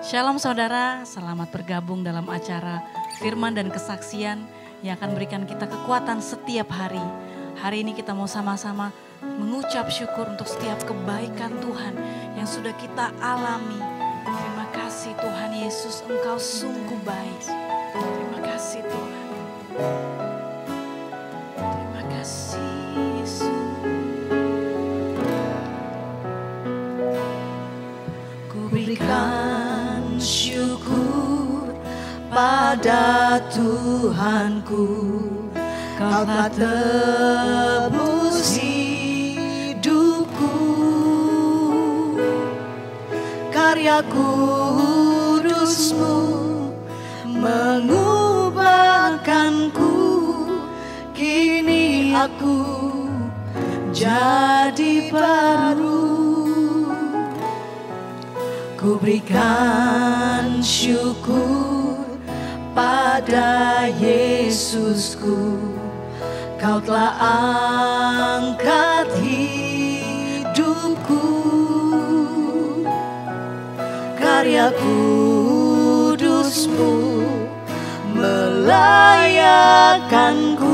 Shalom saudara, selamat bergabung dalam acara firman dan kesaksian yang akan berikan kita kekuatan setiap hari. Hari ini kita mau sama-sama mengucap syukur untuk setiap kebaikan Tuhan yang sudah kita alami. Terima kasih Tuhan Yesus, Engkau sungguh baik. Terima kasih Tuhan. Berikan syukur pada Tuhanku. Kau telah tebus hidupku. Karya kudusmu mengubahkanku aku jadi baru. Ku berikan syukur pada Yesusku. Kau telah angkat hidupku. Karya kudusmu melayakanku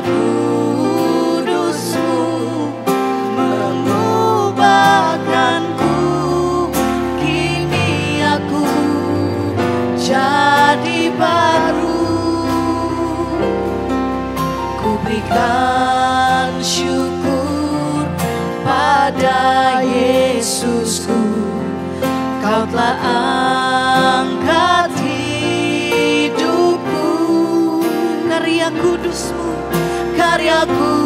Kau karya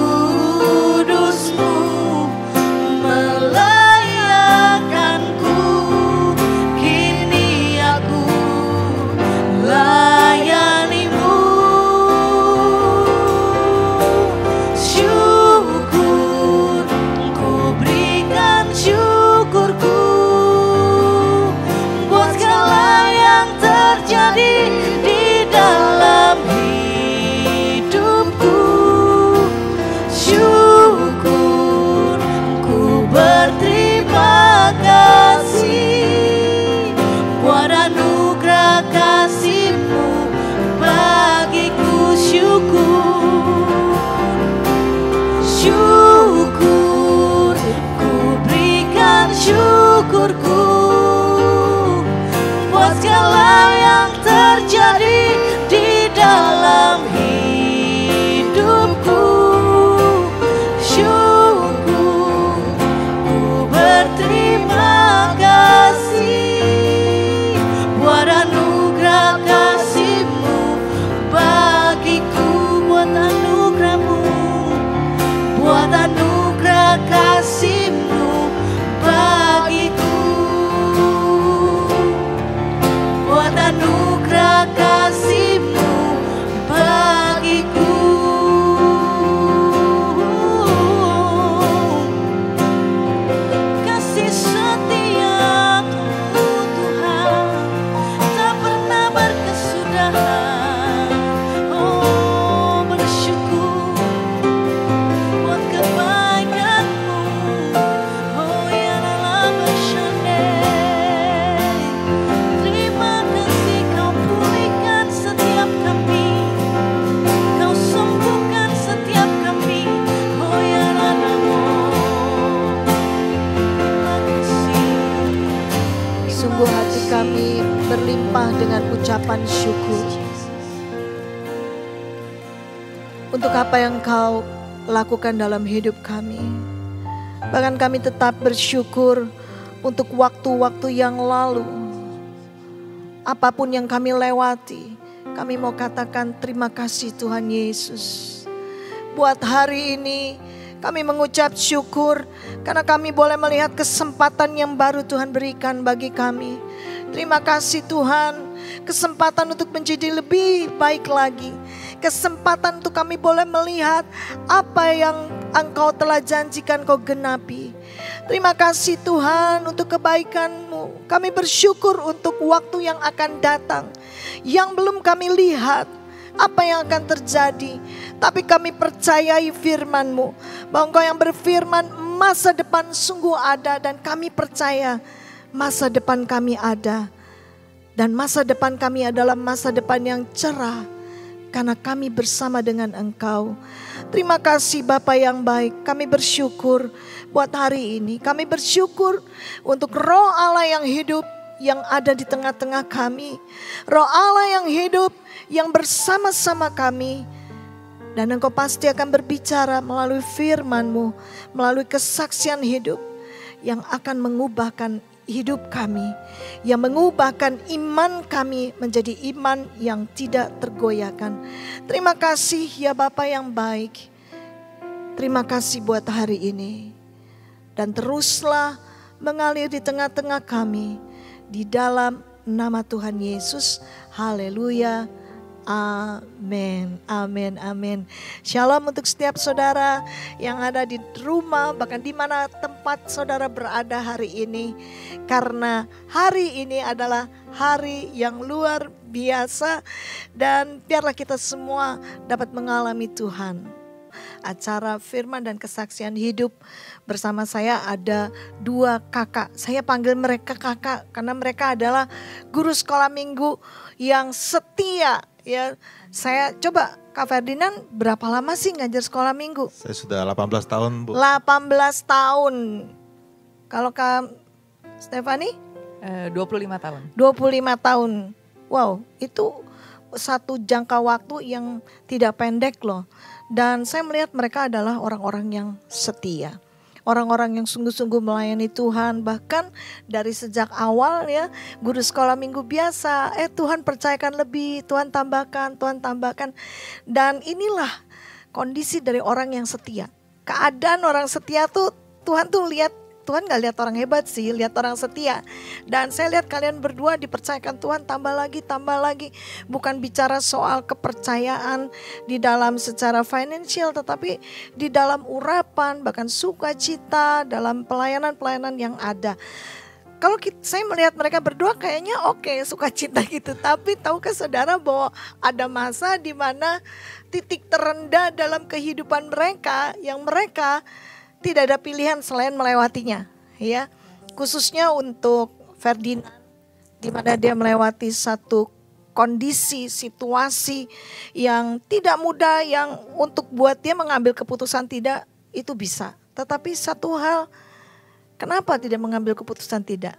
ucapan syukur untuk apa yang kau lakukan dalam hidup kami. Bahkan kami tetap bersyukur untuk waktu-waktu yang lalu. Apa pun yang kami lewati, kami mau katakan terima kasih Tuhan Yesus. Buat hari ini kami mengucap syukur karena kami boleh melihat kesempatan yang baru Tuhan berikan bagi kami. Terima kasih Tuhan, kesempatan untuk menjadi lebih baik lagi. Kesempatan untuk kami boleh melihat apa yang Engkau telah janjikan kau genapi. Terima kasih Tuhan untuk kebaikan-Mu. Kami bersyukur untuk waktu yang akan datang. Yang belum kami lihat apa yang akan terjadi. Tapi kami percayai firman-Mu. Bahwa Engkau yang berfirman masa depan sungguh ada dan kami percaya masa depan kami ada. Dan masa depan kami adalah masa depan yang cerah. Karena kami bersama dengan Engkau. Terima kasih Bapak yang baik. Kami bersyukur buat hari ini. Kami bersyukur untuk roh Allah yang hidup yang ada di tengah-tengah kami. Roh Allah yang hidup yang bersama-sama kami. Dan engkau pasti akan berbicara melalui firman-Mu, melalui kesaksian hidup yang akan mengubahkan hidup kami, yang mengubahkan iman kami menjadi iman yang tidak tergoyahkan. Terima kasih ya Bapak yang baik. Terima kasih buat hari ini. Dan teruslah mengalir di tengah-tengah kami di dalam nama Tuhan Yesus. Haleluya. Amin, amin, amin. Shalom untuk setiap saudara yang ada di rumah, bahkan di mana tempat saudara berada hari ini. Karena hari ini adalah hari yang luar biasa dan biarlah kita semua dapat mengalami Tuhan. Acara firman dan kesaksian hidup bersama saya ada dua kakak. Saya panggil mereka kakak karena mereka adalah guru sekolah minggu yang setia ya saya coba Kak Ferdinand berapa lama sih ngajar sekolah minggu? Saya sudah 18 tahun, Bu. 18 tahun. Kalau Kak Stefani? Uh, 25 tahun. 25 tahun. Wow, itu satu jangka waktu yang tidak pendek loh. Dan saya melihat mereka adalah orang-orang yang setia orang-orang yang sungguh-sungguh melayani Tuhan. Bahkan dari sejak awal ya guru sekolah minggu biasa eh Tuhan percayakan lebih Tuhan tambahkan Tuhan tambahkan. Dan inilah kondisi dari orang yang setia. Keadaan orang setia tuh Tuhan tuh lihat Tuhan gak lihat orang hebat sih, lihat orang setia. Dan saya lihat kalian berdua dipercayakan Tuhan tambah lagi, tambah lagi. Bukan bicara soal kepercayaan di dalam secara financial, tetapi di dalam urapan, bahkan sukacita, dalam pelayanan-pelayanan yang ada kalau saya melihat mereka berdua kayaknya oke okay, sukacita gitu tapi tahukah saudara bahwa ada masa di mana titik terendah dalam kehidupan mereka yang mereka tidak ada pilihan selain melewatinya, ya. Khususnya untuk Ferdinand di mana dia melewati satu kondisi, situasi yang tidak mudah yang untuk buat dia mengambil keputusan tidak itu bisa. Tetapi satu hal kenapa tidak mengambil keputusan tidak?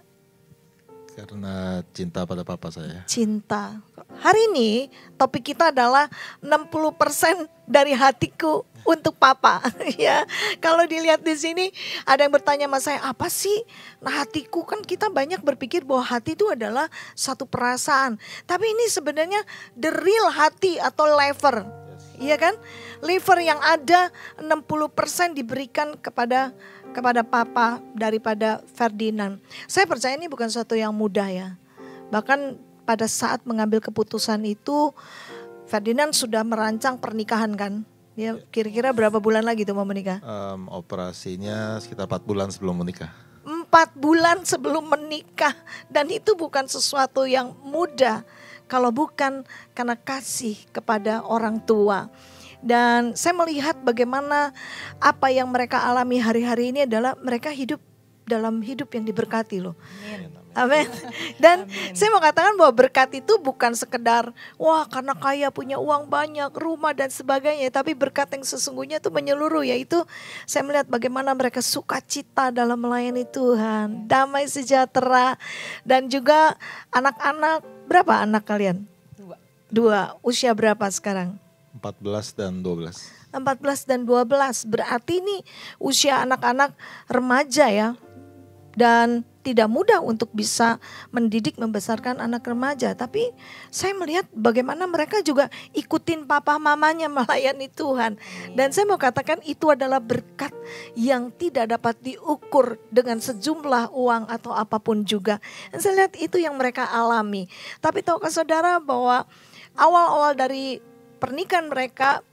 Karena cinta pada papa saya. Cinta. Hari ini topik kita adalah 60% dari hatiku untuk papa ya. Kalau dilihat di sini ada yang bertanya sama saya, apa sih? Nah, hatiku kan kita banyak berpikir bahwa hati itu adalah satu perasaan. Tapi ini sebenarnya the real hati atau lever. Iya kan? Liver yang ada 60% diberikan kepada kepada papa daripada Ferdinand. Saya percaya ini bukan sesuatu yang mudah ya. Bahkan pada saat mengambil keputusan itu Ferdinand sudah merancang pernikahan kan Ya, kira-kira berapa bulan lagi tuh mau menikah? Um, operasinya sekitar 4 bulan sebelum menikah. Empat bulan sebelum menikah dan itu bukan sesuatu yang mudah kalau bukan karena kasih kepada orang tua. Dan saya melihat bagaimana apa yang mereka alami hari-hari ini adalah mereka hidup dalam hidup yang diberkati loh. Amin. Amin. Dan Amin. saya mau katakan bahwa berkat itu bukan sekedar wah karena kaya punya uang banyak, rumah dan sebagainya, tapi berkat yang sesungguhnya itu menyeluruh yaitu saya melihat bagaimana mereka sukacita dalam melayani Tuhan, damai sejahtera dan juga anak-anak berapa anak kalian? Dua, usia berapa sekarang? 14 dan 12. 14 dan 12. Berarti ini usia anak-anak remaja ya. Dan tidak mudah untuk bisa mendidik membesarkan anak remaja. Tapi saya melihat bagaimana mereka juga ikutin papa mamanya melayani Tuhan. Dan saya mau katakan itu adalah berkat yang tidak dapat diukur dengan sejumlah uang atau apa pun juga. Dan saya lihat itu yang mereka alami. Tapi tahukah saudara bahwa awal-awal dari pernikahan mereka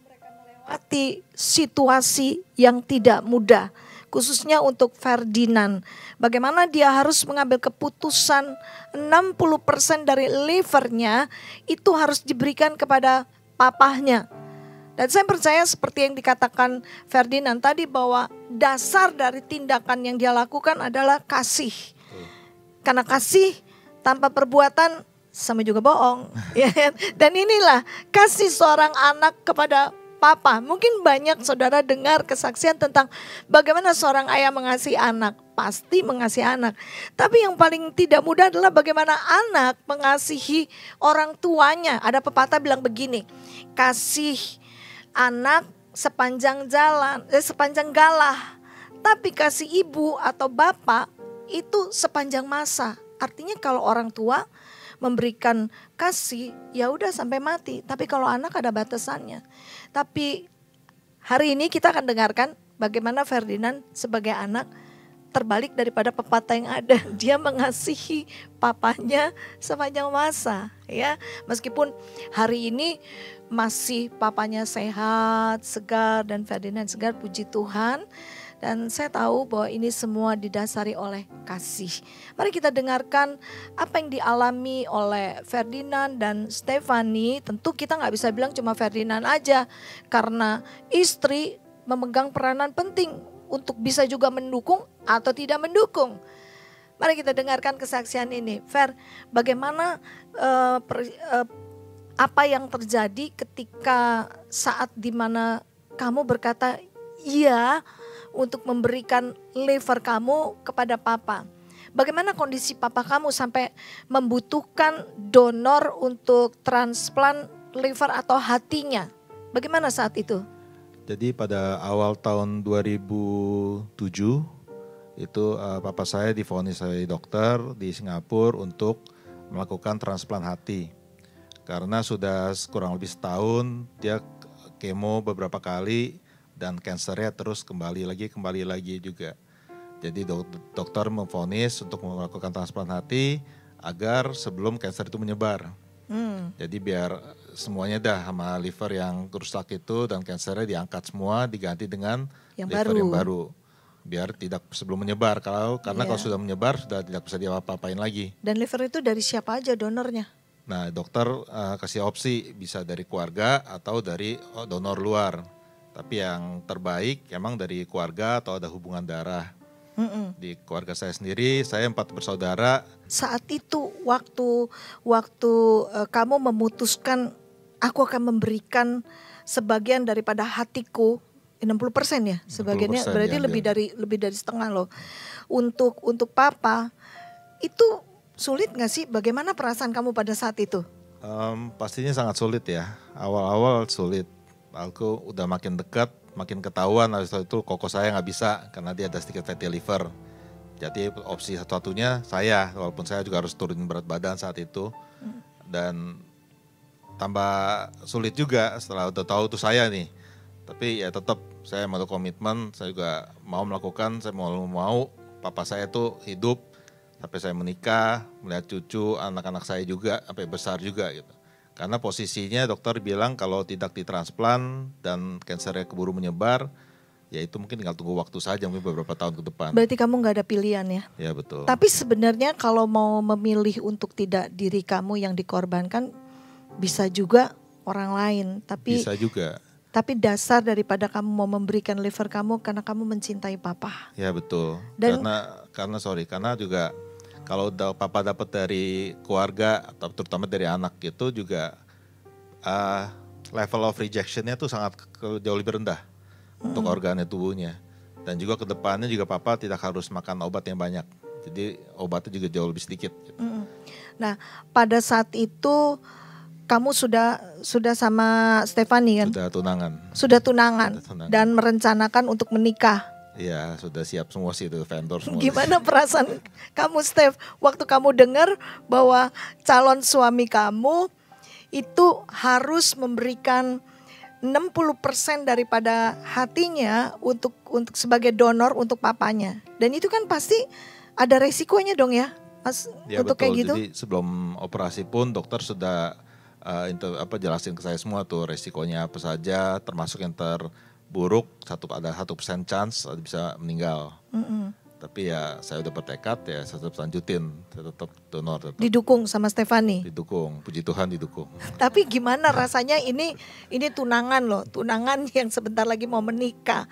melewati situasi yang tidak mudah khususnya untuk Ferdinand. Bagaimana dia harus mengambil keputusan 60% dari livernya itu harus diberikan kepada papahnya. Dan saya percaya seperti yang dikatakan Ferdinand tadi bahwa dasar dari tindakan yang dia lakukan adalah kasih. Karena kasih tanpa perbuatan sama juga bohong. Ya kan? Dan inilah kasih seorang anak kepada papa. Mungkin banyak saudara dengar kesaksian tentang bagaimana seorang ayah mengasihi anak. Pasti mengasihi anak. Tapi yang paling tidak mudah adalah bagaimana anak mengasihi orang tuanya. Ada pepatah bilang begini, kasih anak sepanjang jalan, eh, sepanjang galah. Tapi kasih ibu atau bapak itu sepanjang masa. Artinya kalau orang tua memberikan kasih ya udah sampai mati. Tapi kalau anak ada batasannya. Tapi hari ini kita akan dengarkan bagaimana Ferdinand sebagai anak terbalik daripada pepatah yang ada. Dia mengasihi papanya sepanjang masa, ya. Meskipun hari ini masih papanya sehat, segar dan Ferdinand segar, puji Tuhan. Dan saya tahu bahwa ini semua didasari oleh kasih. Mari kita dengarkan apa yang dialami oleh Ferdinand dan Stefani. Tentu kita nggak bisa bilang cuma Ferdinand aja. Karena istri memegang peranan penting untuk bisa juga mendukung atau tidak mendukung. Mari kita dengarkan kesaksian ini. Fer, bagaimana uh, per, uh, apa yang terjadi ketika saat di mana kamu berkata iya untuk memberikan liver kamu kepada papa. Bagaimana kondisi papa kamu sampai membutuhkan donor untuk transplant liver atau hatinya? Bagaimana saat itu? Jadi pada awal tahun 2007 itu uh, papa saya difonis oleh dokter di Singapura untuk melakukan transplant hati. Karena sudah kurang lebih setahun dia kemo beberapa kali dan kansernya terus kembali lagi kembali lagi juga. Jadi dok dokter memfonis untuk melakukan transplant hati agar sebelum kanker itu menyebar. Hmm. Jadi biar semuanya dah sama liver yang rusak itu dan kansernya diangkat semua diganti dengan yang liver baru. yang baru. Biar tidak sebelum menyebar kalau karena yeah. kalau sudah menyebar sudah tidak bisa diapa-apain lagi. Dan liver itu dari siapa aja donornya? Nah, dokter uh, kasih opsi bisa dari keluarga atau dari oh, donor luar. Tapi yang terbaik emang dari keluarga atau ada hubungan darah. Mm-mm. Di keluarga saya sendiri, saya empat bersaudara. Saat itu waktu waktu uh, kamu memutuskan aku akan memberikan sebagian daripada hatiku 60% ya sebagiannya berarti lebih dari lebih dari setengah loh untuk untuk papa itu sulit nggak sih bagaimana perasaan kamu pada saat itu um, pastinya sangat sulit ya awal-awal sulit aku udah makin dekat, makin ketahuan habis itu koko saya nggak bisa karena dia ada sedikit fatty liver. Jadi opsi satu-satunya saya, walaupun saya juga harus turunin berat badan saat itu. Dan tambah sulit juga setelah udah tahu itu saya nih. Tapi ya tetap saya mau komitmen, saya juga mau melakukan, saya mau mau papa saya itu hidup sampai saya menikah, melihat cucu, anak-anak saya juga sampai besar juga gitu. Karena posisinya dokter bilang kalau tidak ditransplant dan kansernya keburu menyebar, ya itu mungkin tinggal tunggu waktu saja mungkin beberapa tahun ke depan. Berarti kamu nggak ada pilihan ya? Ya betul. Tapi sebenarnya kalau mau memilih untuk tidak diri kamu yang dikorbankan, bisa juga orang lain. Tapi bisa juga. Tapi dasar daripada kamu mau memberikan liver kamu karena kamu mencintai papa. Ya betul. Dan, karena karena sorry karena juga kalau papa dapat dari keluarga atau terutama dari anak itu juga uh, level of rejectionnya tuh sangat jauh lebih rendah hmm. untuk organnya tubuhnya dan juga ke depannya juga papa tidak harus makan obat yang banyak jadi obatnya juga jauh lebih sedikit. Gitu. Hmm. Nah pada saat itu kamu sudah sudah sama Stefani kan? Sudah tunangan. Sudah tunangan, Sudah tunangan. dan merencanakan untuk menikah. Iya, sudah siap semua sih itu vendor semua. Gimana perasaan kamu Steph waktu kamu dengar bahwa calon suami kamu itu harus memberikan 60% daripada hatinya untuk untuk sebagai donor untuk papanya. Dan itu kan pasti ada resikonya dong ya. Mas Ya untuk betul. kayak gitu. Jadi sebelum operasi pun dokter sudah uh, inter- apa jelasin ke saya semua tuh resikonya apa saja, termasuk yang terburuk satu ada satu persen chance bisa meninggal. Mm-mm. Tapi ya saya udah bertekad ya saya tetap lanjutin, saya tetap donor, tetap Didukung sama Stefani. didukung. Puji Tuhan didukung. Tapi gimana rasanya ini ini tunangan loh, tunangan yang sebentar lagi mau menikah.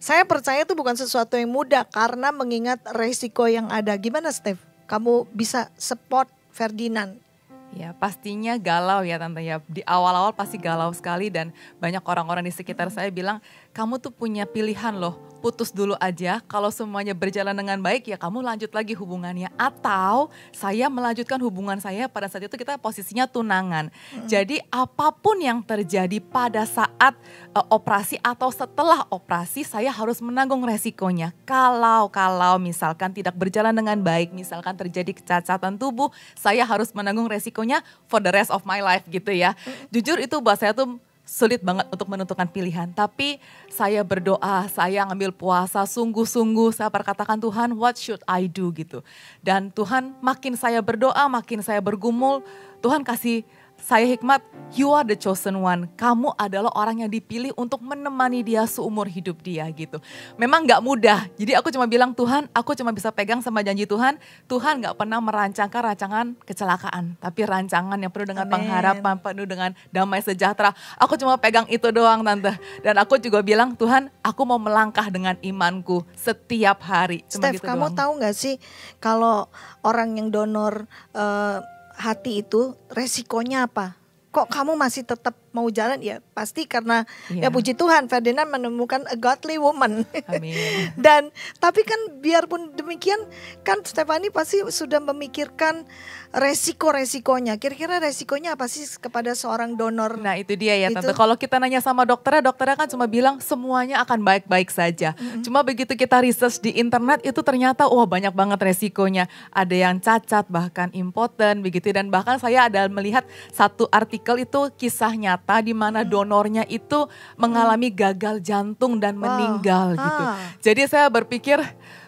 Saya percaya itu bukan sesuatu yang mudah karena mengingat resiko yang ada. Gimana Steph? Kamu bisa support Ferdinand? Ya pastinya galau ya tante ya. Di awal-awal pasti galau sekali dan banyak orang-orang di sekitar saya bilang kamu tuh punya pilihan loh. Putus dulu aja. Kalau semuanya berjalan dengan baik ya kamu lanjut lagi hubungannya. Atau saya melanjutkan hubungan saya pada saat itu kita posisinya tunangan. Jadi apa pun yang terjadi pada saat eh, operasi atau setelah operasi saya harus menanggung resikonya. Kalau kalau misalkan tidak berjalan dengan baik, misalkan terjadi kecacatan tubuh, saya harus menanggung resikonya for the rest of my life gitu ya. Jujur itu buat saya tuh sulit banget untuk menentukan pilihan. Tapi saya berdoa, saya ngambil puasa sungguh-sungguh. Saya perkatakan Tuhan, what should I do gitu. Dan Tuhan makin saya berdoa, makin saya bergumul, Tuhan kasih saya hikmat, you are the chosen one. Kamu adalah orang yang dipilih untuk menemani dia seumur hidup dia gitu. Memang gak mudah, jadi aku cuma bilang Tuhan, aku cuma bisa pegang sama janji Tuhan. Tuhan gak pernah merancangkan rancangan kecelakaan. Tapi rancangan yang penuh dengan Amin. pengharapan, penuh dengan damai sejahtera. Aku cuma pegang itu doang Tante. Dan aku juga bilang Tuhan, aku mau melangkah dengan imanku setiap hari. Cuma Steph, gitu kamu doang. tahu nggak sih kalau orang yang donor eh, hati itu resikonya apa? Kok kamu masih tetap mau jalan? Ya pasti karena ya Iya. puji Tuhan Ferdinand menemukan a godly woman. Amin. Dan tapi kan biarpun demikian kan Stefani pasti sudah memikirkan resiko-resikonya. Kira-kira resikonya apa sih kepada seorang donor? Nah itu dia ya Itu. tante. Kalau kita nanya sama dokternya, dokternya kan cuma bilang semuanya akan baik-baik saja. Cuma begitu kita research di internet itu ternyata wah banyak banget resikonya. Ada yang cacat, bahkan impoten begitu. Dan bahkan saya ada melihat satu artikel itu kisah nyata di mana donornya itu mengalami gagal jantung dan Wow. meninggal gitu. Ah. Jadi saya berpikir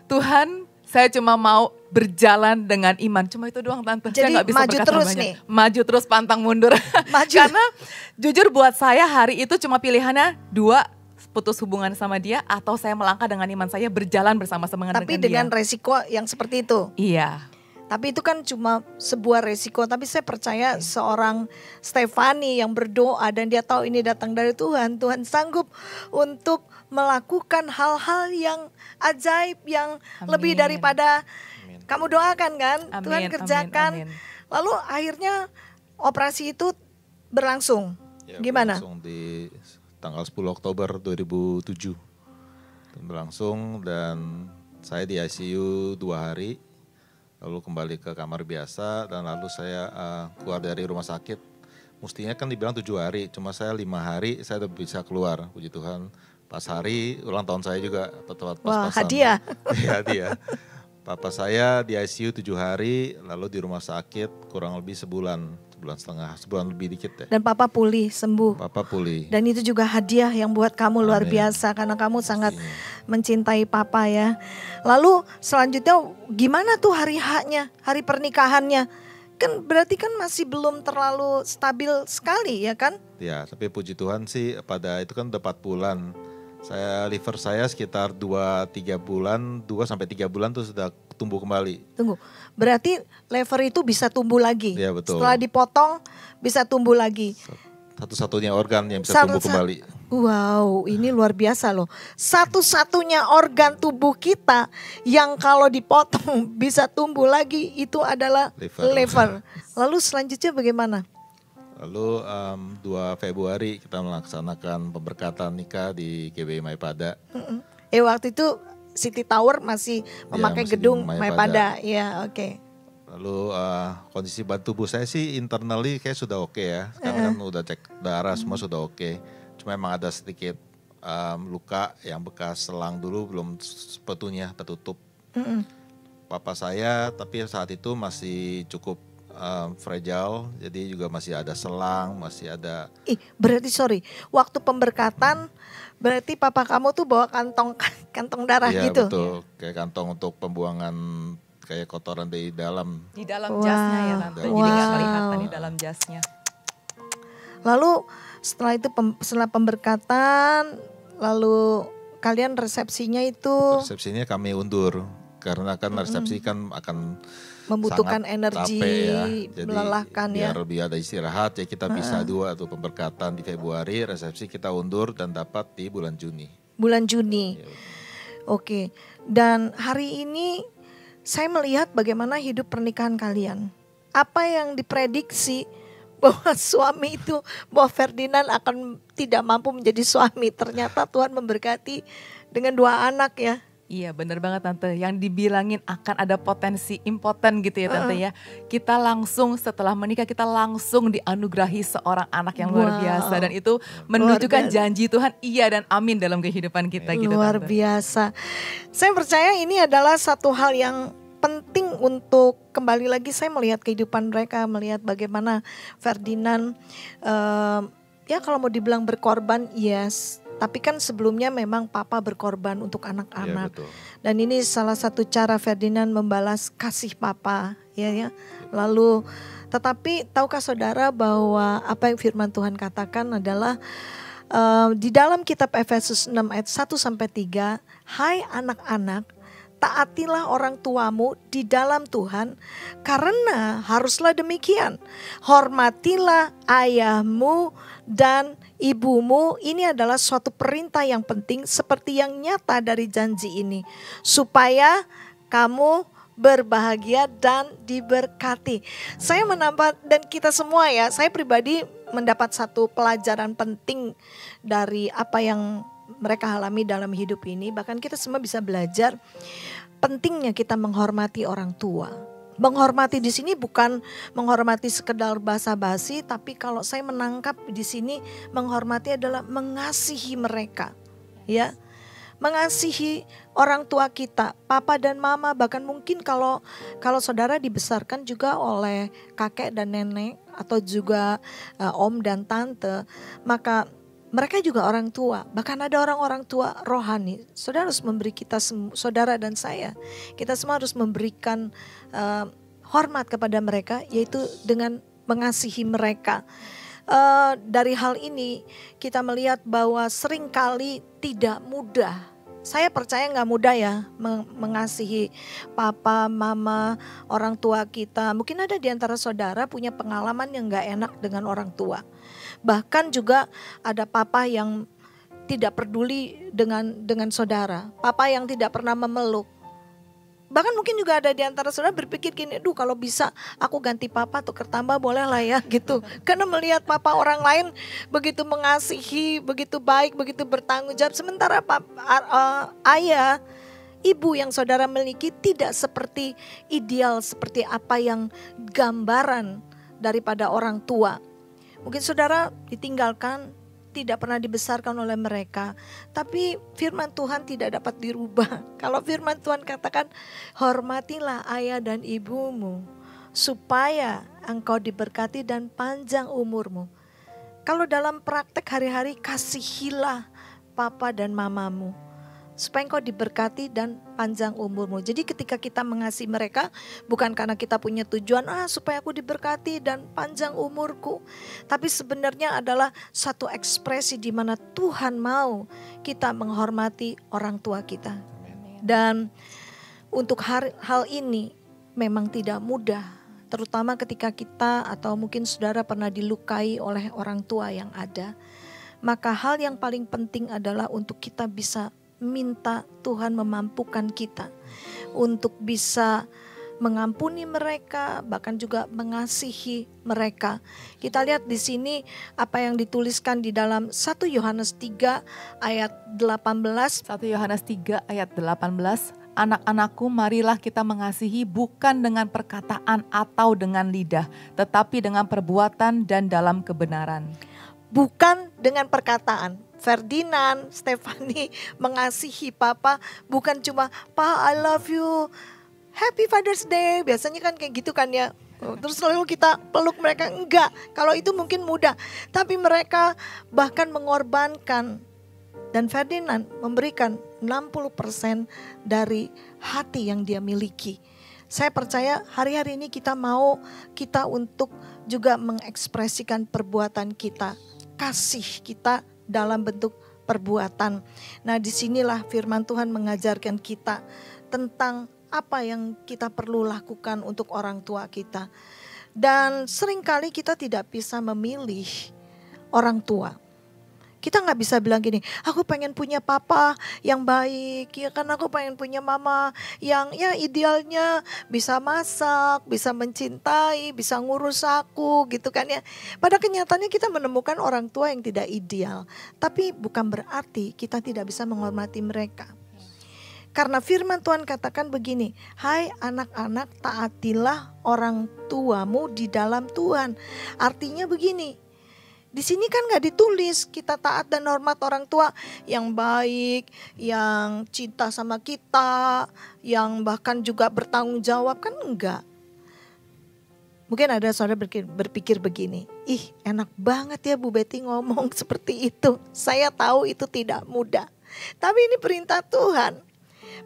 Tuhan saya cuma mau berjalan dengan iman. Cuma itu doang tante. Jadi saya nggak bisa maju terus banyak. nih. Maju terus pantang mundur. Maju. Karena jujur buat saya hari itu cuma pilihannya dua putus hubungan sama dia atau saya melangkah dengan iman saya berjalan bersama-sama dengan, Tapi dengan dengan dia. resiko yang seperti itu. Iya. Tapi itu kan cuma sebuah resiko. Tapi saya percaya seorang Stefani yang berdoa dan dia tahu ini datang dari Tuhan. Tuhan sanggup untuk melakukan hal-hal yang ajaib yang lebih Amin. daripada Amin. kamu doakan kan. Amin, Tuhan amin, kerjakan. amin. Lalu akhirnya operasi itu berlangsung. Ya, Gimana? Berlangsung di tanggal 10 Oktober 2007. Dan Berlangsung dan saya di ICU dua hari, lalu kembali ke kamar biasa dan lalu saya eh, keluar dari rumah sakit. Mestinya kan dibilang tujuh hari, cuma saya lima hari saya udah bisa keluar, puji Tuhan. Pas hari ulang tahun saya juga tepat Wah, pas-pasan. hadiah. Iya hadiah. Papa saya di ICU tujuh hari, lalu di rumah sakit kurang lebih sebulan, sebulan setengah, sebulan lebih dikit ya. Dan papa pulih, sembuh. Papa pulih. Dan itu juga hadiah yang buat kamu luar Amin. biasa karena kamu sangat mencintai papa ya. Lalu selanjutnya gimana tuh hari haknya, hari pernikahannya? Kan berarti kan masih belum terlalu stabil sekali ya kan? Ya, tapi puji Tuhan sih pada itu kan udah 4 bulan. Saya liver saya sekitar 2-3 bulan, 2 sampai 3 bulan tuh sudah tumbuh kembali. Tunggu. Berarti lever itu bisa tumbuh lagi. Iya, betul. Setelah dipotong bisa tumbuh lagi. Satu-satunya organ yang bisa Satu- tumbuh kembali. Wow, ini luar biasa loh. Satu-satunya organ tubuh kita yang kalau dipotong bisa tumbuh lagi itu adalah Liver. liver. Lalu selanjutnya bagaimana? Lalu em, 2 Februari kita melaksanakan pemberkatan nikah di GBI Maipada. Mm-mm. Eh waktu itu City Tower masih memakai masih di gedung Maipada. Maipada. Ya, oke. Lalu uh, kondisi badan tubuh saya sih internally kayak sudah oke ya. Karena kan udah cek darah semua sudah oke. Cuma emang ada sedikit um, luka yang bekas selang dulu belum sebetulnya tertutup. Papa saya tapi saat itu masih cukup um, fragile. Jadi juga masih ada selang, masih ada Ih, berarti sorry, waktu pemberkatan berarti papa kamu tuh bawa kantong kantong darah Iya gitu. betul, kayak kantong untuk pembuangan kayak kotoran dari dalam. Di dalam Wow. jasnya ya tante. Jadi nggak Wow. kelihatan di dalam jasnya. Lalu setelah itu pem- setelah pemberkatan lalu kalian resepsinya itu Resepsinya kami undur karena kan resepsi kan akan membutuhkan sangat energi, ya. Jadi melelahkan ya. biar lebih ada istirahat ya kita bisa dua atau pemberkatan di Februari, resepsi kita undur dan dapat di bulan Juni. Bulan Juni. Ya. Oke. Dan hari ini saya melihat bagaimana hidup pernikahan kalian. Apa yang diprediksi bahwa suami itu bahwa Ferdinand akan tidak mampu menjadi suami. Ternyata Tuhan memberkati dengan dua anak ya. Iya bener banget tante. Yang dibilangin akan ada potensi impoten gitu ya tante ya. Kita langsung setelah menikah kita langsung dianugerahi seorang anak yang luar Wow. biasa dan itu menunjukkan janji Tuhan iya dan amin dalam kehidupan kita gitu Luar tante. biasa. Saya percaya ini adalah satu hal yang penting untuk kembali lagi saya melihat kehidupan mereka, melihat bagaimana Ferdinand eh, ya kalau mau dibilang berkorban, yes. Tapi kan sebelumnya memang papa berkorban untuk anak-anak. betul. Dan ini salah satu cara Ferdinand membalas kasih papa, ya ya. Lalu tetapi tahukah saudara bahwa apa yang firman Tuhan katakan adalah eh, di dalam kitab Efesus 6 ayat 1 sampai 3, hai anak-anak, taatilah orang tuamu di dalam Tuhan karena haruslah demikian. Hormatilah ayahmu dan ibumu. Ini adalah suatu perintah yang penting seperti yang nyata dari janji ini supaya kamu berbahagia dan diberkati. Saya menambah dan kita semua ya, saya pribadi mendapat satu pelajaran penting dari apa yang mereka alami dalam hidup ini. Bahkan kita semua bisa belajar pentingnya kita menghormati orang tua. Menghormati di sini bukan menghormati sekedar basa-basi, tapi kalau saya menangkap di sini menghormati adalah mengasihi mereka. Ya. Mengasihi orang tua kita, papa dan mama, bahkan mungkin kalau kalau saudara dibesarkan juga oleh kakek dan nenek atau juga eh, om dan tante, maka mereka juga orang tua, bahkan ada orang-orang tua rohani. Saudara harus memberi kita saudara dan saya, kita semua harus memberikan eh, hormat kepada mereka, yaitu dengan mengasihi mereka. Eh, dari hal ini kita melihat bahwa sering kali tidak mudah. Saya percaya nggak mudah ya meng- mengasihi papa, mama, orang tua kita. Mungkin ada di antara saudara punya pengalaman yang nggak enak dengan orang tua. Bahkan juga ada papa yang tidak peduli dengan dengan saudara, papa yang tidak pernah memeluk. Bahkan mungkin juga ada di antara saudara berpikir gini, duh kalau bisa aku ganti papa tuh kertambah boleh lah ya gitu. Karena melihat papa orang lain begitu mengasihi, begitu baik, begitu bertanggung jawab. Sementara papa, ayah, ibu yang saudara miliki tidak seperti ideal, seperti apa yang gambaran daripada orang tua. Mungkin saudara ditinggalkan, tidak pernah dibesarkan oleh mereka. Tapi firman Tuhan tidak dapat dirubah. Kalau firman Tuhan katakan, hormatilah ayah dan ibumu, supaya engkau diberkati dan panjang umurmu. Kalau dalam praktek hari-hari, kasihilah papa dan mamamu supaya engkau diberkati dan panjang umurmu. Jadi ketika kita mengasihi mereka bukan karena kita punya tujuan ah supaya aku diberkati dan panjang umurku, tapi sebenarnya adalah satu ekspresi di mana Tuhan mau kita menghormati orang tua kita. Dan untuk hal, hal ini memang tidak mudah, terutama ketika kita atau mungkin saudara pernah dilukai oleh orang tua yang ada. Maka hal yang paling penting adalah untuk kita bisa minta Tuhan memampukan kita untuk bisa mengampuni mereka, bahkan juga mengasihi mereka. Kita lihat di sini apa yang dituliskan di dalam 1 Yohanes 3 ayat 18. 1 Yohanes 3 ayat 18 Anak-anakku, marilah kita mengasihi bukan dengan perkataan atau dengan lidah, tetapi dengan perbuatan dan dalam kebenaran. Bukan dengan perkataan. Ferdinand, Stefani mengasihi papa bukan cuma, Pa I love you, Happy Father's Day. Biasanya kan kayak gitu kan ya. Terus selalu kita peluk mereka. Enggak, kalau itu mungkin mudah. Tapi mereka bahkan mengorbankan. Dan Ferdinand memberikan 60% dari hati yang dia miliki. Saya percaya hari-hari ini kita mau kita untuk juga mengekspresikan perbuatan kita. Kasih kita dalam bentuk perbuatan. Nah di sinilah firman Tuhan mengajarkan kita tentang apa yang kita perlu lakukan untuk orang tua kita. Dan sering kali kita tidak bisa memilih orang tua. Kita nggak bisa bilang gini, aku pengen punya papa yang baik, ya kan aku pengen punya mama yang ya idealnya bisa masak, bisa mencintai, bisa ngurus aku gitu kan ya. Pada kenyataannya kita menemukan orang tua yang tidak ideal, tapi bukan berarti kita tidak bisa menghormati mereka. Karena firman Tuhan katakan begini, hai anak-anak taatilah orang tuamu di dalam Tuhan. Artinya begini, di sini kan nggak ditulis kita taat dan hormat orang tua yang baik, yang cinta sama kita, yang bahkan juga bertanggung jawab kan enggak. Mungkin ada saudara berpikir, berpikir begini, ih enak banget ya Bu Betty ngomong seperti itu. Saya tahu itu tidak mudah. Tapi ini perintah Tuhan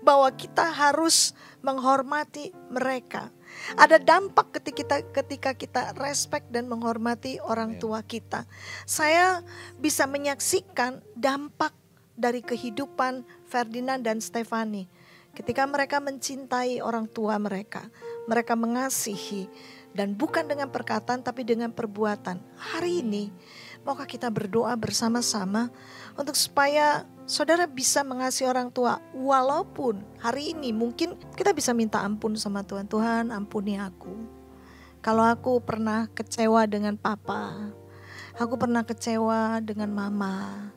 bahwa kita harus menghormati mereka. Ada dampak ketika kita ketika kita respect dan menghormati orang tua kita. Saya bisa menyaksikan dampak dari kehidupan Ferdinand dan Stefani ketika mereka mencintai orang tua mereka, mereka mengasihi dan bukan dengan perkataan tapi dengan perbuatan. Hari ini maukah kita berdoa bersama-sama untuk supaya saudara bisa mengasihi orang tua walaupun hari ini mungkin kita bisa minta ampun sama Tuhan. Tuhan ampuni aku. Kalau aku pernah kecewa dengan papa, aku pernah kecewa dengan mama.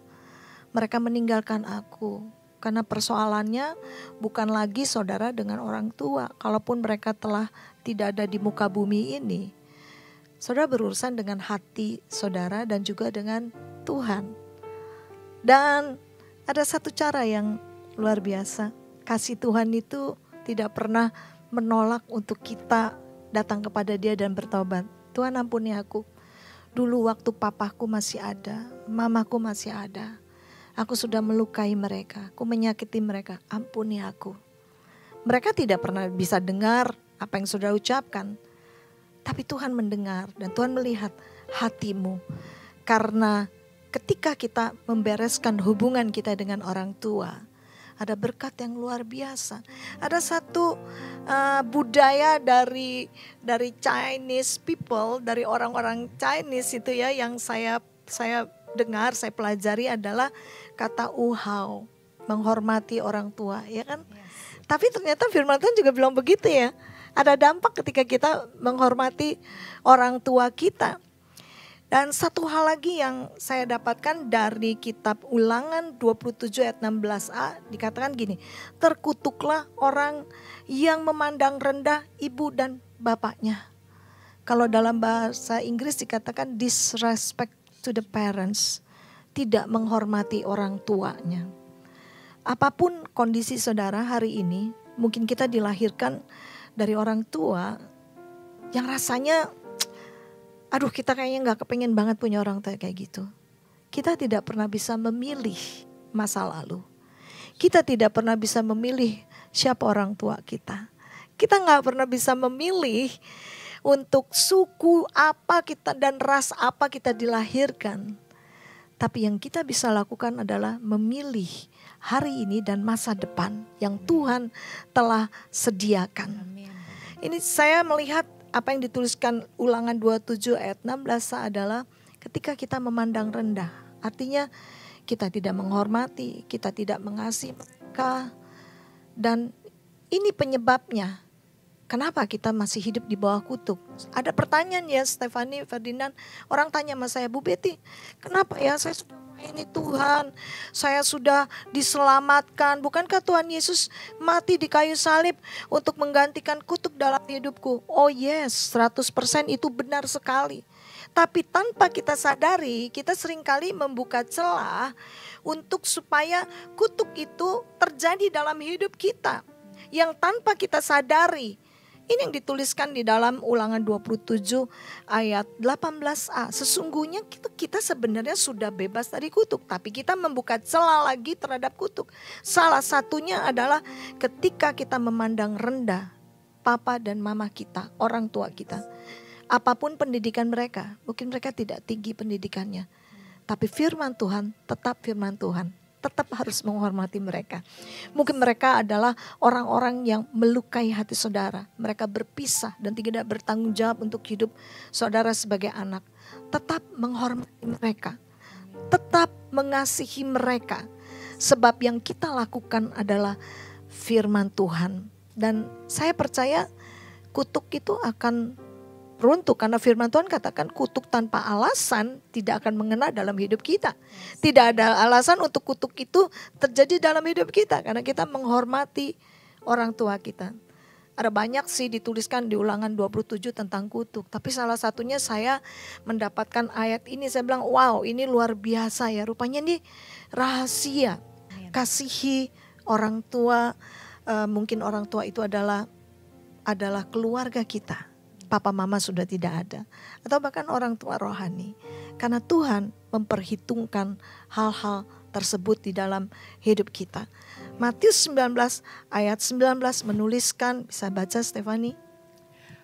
Mereka meninggalkan aku karena persoalannya bukan lagi saudara dengan orang tua. Kalaupun mereka telah tidak ada di muka bumi ini, saudara berurusan dengan hati saudara dan juga dengan Tuhan. Dan ada satu cara yang luar biasa. Kasih Tuhan itu tidak pernah menolak untuk kita datang kepada dia dan bertobat. Tuhan ampuni aku. Dulu waktu papaku masih ada, mamaku masih ada. Aku sudah melukai mereka, aku menyakiti mereka. Ampuni aku. Mereka tidak pernah bisa dengar apa yang sudah ucapkan. Tapi Tuhan mendengar dan Tuhan melihat hatimu. Karena ketika kita membereskan hubungan kita dengan orang tua, ada berkat yang luar biasa. Ada satu uh, budaya dari dari Chinese people, dari orang-orang Chinese itu ya yang saya saya dengar, saya pelajari adalah kata uhau, menghormati orang tua, ya kan? Yes. Tapi ternyata firman Tuhan juga bilang begitu ya. Ada dampak ketika kita menghormati orang tua kita. Dan satu hal lagi yang saya dapatkan dari kitab ulangan 27 ayat 16a dikatakan gini. Terkutuklah orang yang memandang rendah ibu dan bapaknya. Kalau dalam bahasa Inggris dikatakan disrespect to the parents. Tidak menghormati orang tuanya. Apa pun kondisi saudara hari ini, mungkin kita dilahirkan dari orang tua yang rasanya aduh kita kayaknya nggak kepengen banget punya orang tua kayak gitu. Kita tidak pernah bisa memilih masa lalu. Kita tidak pernah bisa memilih siapa orang tua kita. Kita nggak pernah bisa memilih untuk suku apa kita dan ras apa kita dilahirkan. Tapi yang kita bisa lakukan adalah memilih hari ini dan masa depan yang Tuhan telah sediakan. Ini saya melihat apa yang dituliskan ulangan 27 ayat 16 adalah ketika kita memandang rendah. Artinya kita tidak menghormati, kita tidak mengasihi mereka. Dan ini penyebabnya. Kenapa kita masih hidup di bawah kutuk? Ada pertanyaan ya Stefani Ferdinand. Orang tanya sama saya, Bu Betty, kenapa ya saya sudah ini Tuhan, saya sudah diselamatkan. Bukankah Tuhan Yesus mati di kayu salib untuk menggantikan kutuk dalam hidupku? Oh yes, 100% itu benar sekali. Tapi tanpa kita sadari, kita sering kali membuka celah untuk supaya kutuk itu terjadi dalam hidup kita. Yang tanpa kita sadari, ini yang dituliskan di dalam ulangan 27 ayat 18a. Sesungguhnya kita, kita sebenarnya sudah bebas dari kutuk. Tapi kita membuka celah lagi terhadap kutuk. Salah satunya adalah ketika kita memandang rendah papa dan mama kita, orang tua kita. Apa pun pendidikan mereka, mungkin mereka tidak tinggi pendidikannya. Tapi firman Tuhan tetap firman Tuhan tetap harus menghormati mereka. Mungkin mereka adalah orang-orang yang melukai hati saudara. Mereka berpisah dan tidak bertanggung jawab untuk hidup saudara sebagai anak. Tetap menghormati mereka. Tetap mengasihi mereka. Sebab yang kita lakukan adalah firman Tuhan. Dan saya percaya kutuk itu akan runtuh karena firman Tuhan katakan kutuk tanpa alasan tidak akan mengena dalam hidup kita. Tidak ada alasan untuk kutuk itu terjadi dalam hidup kita karena kita menghormati orang tua kita. Ada banyak sih dituliskan di ulangan 27 tentang kutuk. Tapi salah satunya saya mendapatkan ayat ini. Saya bilang wow ini luar biasa ya. Rupanya ini rahasia. Kasihi orang tua. Uh, mungkin orang tua itu adalah adalah keluarga kita papa mama sudah tidak ada. Atau bahkan orang tua rohani. Karena Tuhan memperhitungkan hal-hal tersebut di dalam hidup kita. Matius 19 ayat 19 menuliskan, bisa baca Stefani?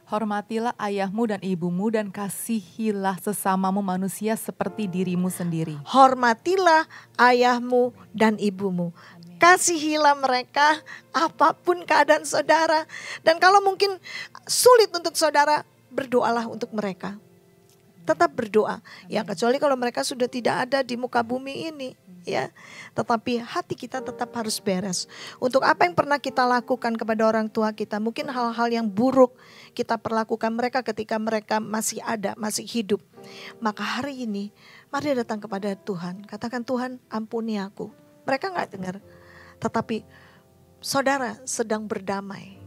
Hormatilah ayahmu dan ibumu dan kasihilah sesamamu manusia seperti dirimu sendiri. Hormatilah ayahmu dan ibumu kasihilah mereka apa pun keadaan saudara. Dan kalau mungkin sulit untuk saudara, berdoalah untuk mereka. Tetap berdoa. Ya kecuali kalau mereka sudah tidak ada di muka bumi ini ya. Tetapi hati kita tetap harus beres. Untuk apa yang pernah kita lakukan kepada orang tua kita, mungkin hal-hal yang buruk kita perlakukan mereka ketika mereka masih ada, masih hidup. Maka hari ini mari datang kepada Tuhan. Katakan Tuhan ampuni aku. Mereka nggak dengar. Tetapi saudara sedang berdamai.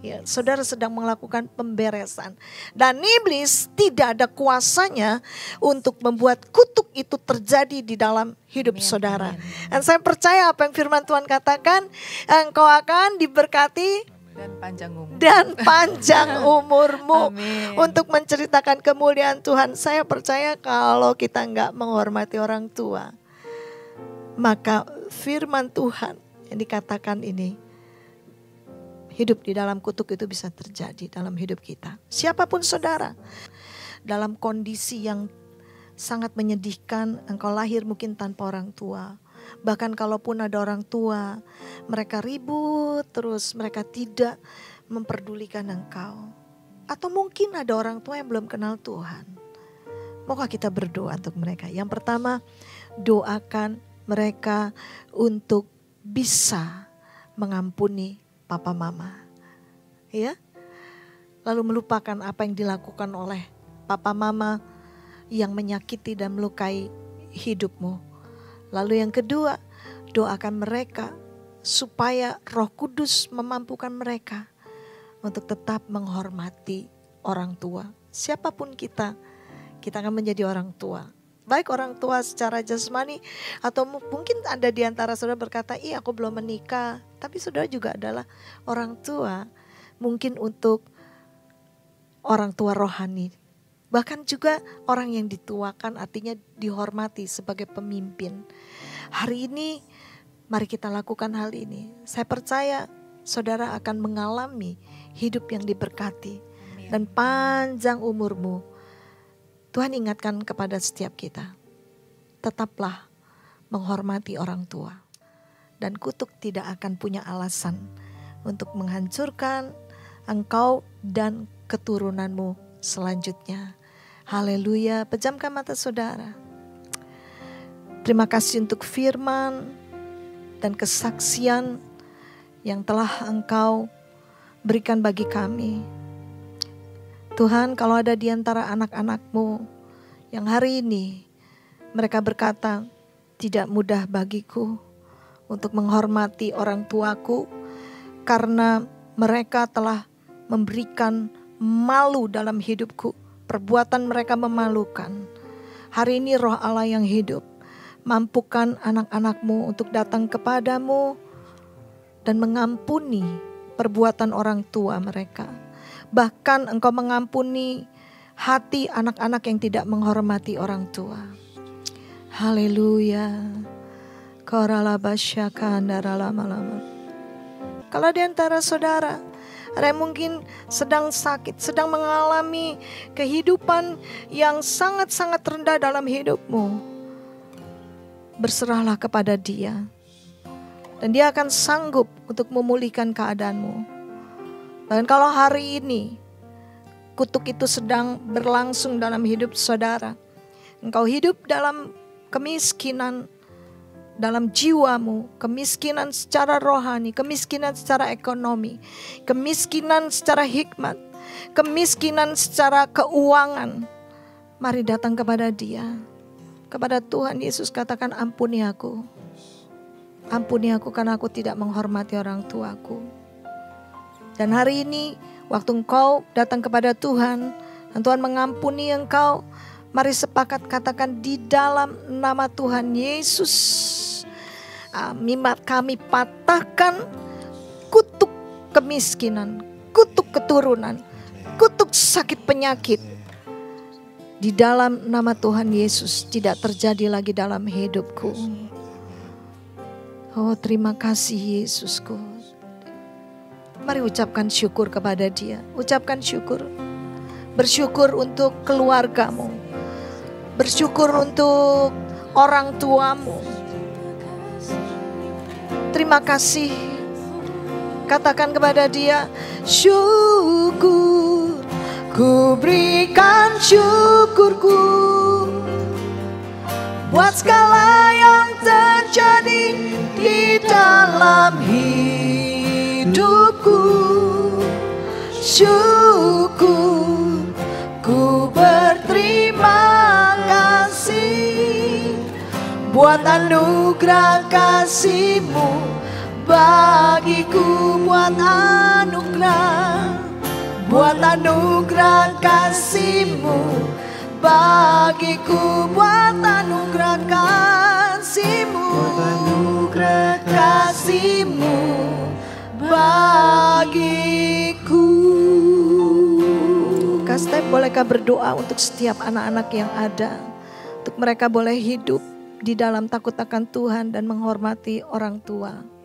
Ya, saudara sedang melakukan pemberesan. Dan iblis tidak ada kuasanya untuk membuat kutuk itu terjadi di dalam hidup amin, saudara. Amin. Dan saya percaya apa yang firman Tuhan katakan, engkau akan diberkati dan panjang umur. Dan panjang umurmu untuk menceritakan kemuliaan Tuhan. Saya percaya kalau kita nggak menghormati orang tua, maka firman Tuhan yang dikatakan ini hidup di dalam kutuk itu bisa terjadi dalam hidup kita. Siapa pun saudara dalam kondisi yang sangat menyedihkan, engkau lahir mungkin tanpa orang tua. Bahkan kalaupun ada orang tua, mereka ribut terus, mereka tidak memperdulikan engkau. Atau mungkin ada orang tua yang belum kenal Tuhan. Maukah kita berdoa untuk mereka? Yang pertama, doakan mereka untuk bisa mengampuni papa mama. Ya. Lalu melupakan apa yang dilakukan oleh papa mama yang menyakiti dan melukai hidupmu. Lalu yang kedua, doakan mereka supaya Roh Kudus memampukan mereka untuk tetap menghormati orang tua. Siapa pun kita, kita akan menjadi orang tua baik orang tua secara jasmani atau mungkin ada di antara saudara berkata, "Iya, aku belum menikah." Tapi saudara juga adalah orang tua mungkin untuk orang tua rohani. Bahkan juga orang yang dituakan artinya dihormati sebagai pemimpin. Hari ini mari kita lakukan hal ini. Saya percaya saudara akan mengalami hidup yang diberkati dan panjang umurmu Tuhan ingatkan kepada setiap kita, tetaplah menghormati orang tua. Dan kutuk tidak akan punya alasan untuk menghancurkan engkau dan keturunanmu selanjutnya. Haleluya, pejamkan mata saudara. Terima kasih untuk firman dan kesaksian yang telah engkau berikan bagi kami. Tuhan kalau ada di antara anak-anakmu yang hari ini mereka berkata, tidak mudah bagiku untuk menghormati orang tuaku karena mereka telah memberikan malu dalam hidupku. Perbuatan mereka memalukan. Hari ini roh Allah yang hidup mampukan anak-anakmu untuk datang kepadamu dan mengampuni perbuatan orang tua mereka. Bahkan engkau mengampuni hati anak-anak yang tidak menghormati orang tua. Haleluya. Kalau di antara saudara ada yang mungkin sedang sakit, sedang mengalami kehidupan yang sangat-sangat rendah dalam hidupmu. Berserahlah kepada dia. Dan dia akan sanggup untuk memulihkan keadaanmu. Dan kalau hari ini kutuk itu sedang berlangsung dalam hidup saudara. Engkau hidup dalam kemiskinan, dalam jiwamu, kemiskinan secara rohani, kemiskinan secara ekonomi, kemiskinan secara hikmat, kemiskinan secara keuangan. Mari datang kepada Dia. Kepada Tuhan Yesus katakan ampuni aku. Ampuni aku karena aku tidak menghormati orang tuaku. Dan hari ini waktu engkau datang kepada Tuhan dan Tuhan mengampuni engkau, mari sepakat katakan di dalam nama Tuhan Yesus Mimat kami patahkan kutuk kemiskinan, kutuk keturunan, kutuk sakit penyakit. Di dalam nama Tuhan Yesus tidak terjadi lagi dalam hidupku. Oh terima kasih Yesusku. Mari ucapkan syukur kepada dia. Ucapkan syukur. Bersyukur untuk keluargamu. Bersyukur untuk orang tuamu Terima kasih. Katakan kepada dia, syukur. Ku berikan syukurku buat segala yang terjadi di dalam hidupku. Syukur, ku berterima kasih buat anugerah kasihmu bagiku buat anugerah buat anugerah kasihmu bagiku buat anugerah kasihmu buat anugerah kasihmu bagiku. Kastep bolehkah berdoa untuk setiap anak-anak yang ada? Untuk mereka boleh hidup di dalam takut akan Tuhan dan menghormati orang tua.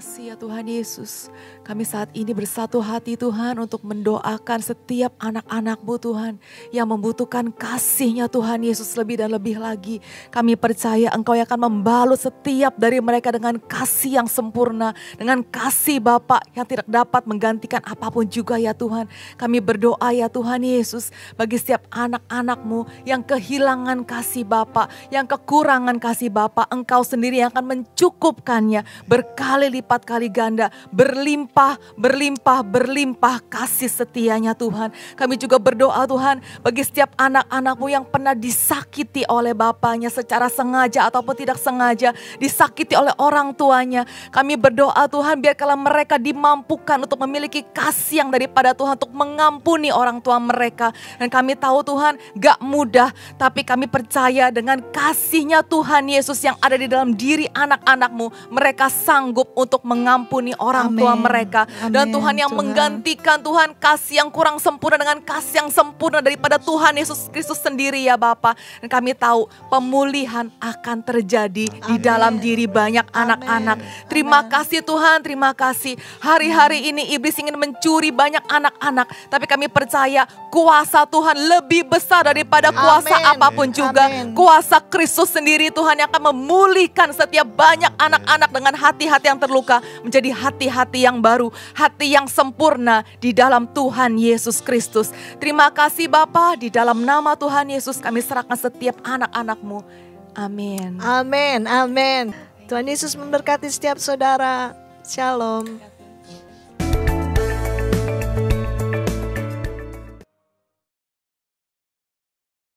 Kasih ya Tuhan Yesus. Kami saat ini bersatu hati Tuhan untuk mendoakan setiap anak-anakmu Tuhan yang membutuhkan kasihnya Tuhan Yesus lebih dan lebih lagi. Kami percaya Engkau yang akan membalut setiap dari mereka dengan kasih yang sempurna, dengan kasih Bapa yang tidak dapat menggantikan apa pun juga ya Tuhan. Kami berdoa ya Tuhan Yesus bagi setiap anak-anakmu yang kehilangan kasih Bapa, yang kekurangan kasih Bapa, Engkau sendiri yang akan mencukupkannya berkali lipat kali ganda, berlimpah, berlimpah, berlimpah kasih setianya Tuhan. Kami juga berdoa Tuhan bagi setiap anak-anakmu yang pernah disakiti oleh bapaknya secara sengaja ataupun tidak sengaja, disakiti oleh orang tuanya. Kami berdoa Tuhan biar kalau mereka dimampukan untuk memiliki kasih yang daripada Tuhan untuk mengampuni orang tua mereka. Dan kami tahu Tuhan gak mudah, tapi kami percaya dengan kasihnya Tuhan Yesus yang ada di dalam diri anak-anakmu, mereka sanggup untuk untuk mengampuni orang Amen. tua mereka. Amen. Dan Tuhan yang Tuhan. menggantikan Tuhan kasih yang kurang sempurna dengan kasih yang sempurna daripada Tuhan Yesus Kristus sendiri ya Bapak. Dan kami tahu pemulihan akan terjadi Amen. di dalam diri banyak anak-anak. Terima Amen. kasih Tuhan, terima kasih. Hari-hari ini iblis ingin mencuri banyak anak-anak. Tapi kami percaya kuasa Tuhan lebih besar daripada kuasa Amen. apa pun juga. Amen. Kuasa Kristus sendiri Tuhan yang akan memulihkan setiap banyak anak-anak dengan hati-hati yang terluka menjadi hati-hati yang baru, hati yang sempurna di dalam Tuhan Yesus Kristus. Terima kasih Bapa, di dalam nama Tuhan Yesus kami serahkan setiap anak-anakmu. Amin. Amin, amin. Tuhan Yesus memberkati setiap saudara. Shalom.